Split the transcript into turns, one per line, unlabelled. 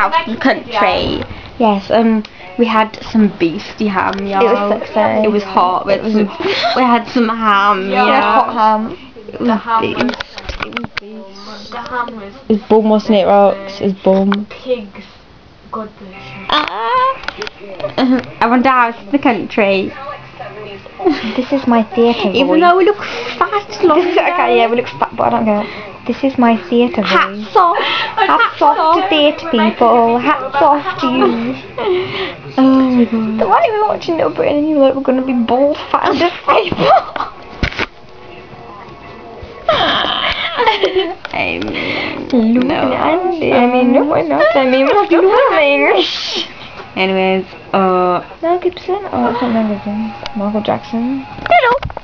house in the country. Yes, um, we had some beastie ham, y'all.
It was sexy.
It was hot. We had
It
some, we had some ham,
Yeah,
yeah.
hot ham.
It was beast.
The ham was
His bum wasn't it, Rox? His bum.
pigs. God bless you.
Ah. I want a house in the country.
This is my theatre voice.
Even though we look fat, love
okay, yeah, we look fat, but I don't care. This is my theatre voice.
Hats off.
To people. Hats off to you.
Oh my god.
Why are we watching Little Britain and you like we're gonna be bald, fat, and?
I mean, no.
Andy. I mean, no, we're not. I mean, we're doing
Anyways, uh,
Mel Gibson? Oh, that's not Mel Gibson. Michael Jackson.
hello.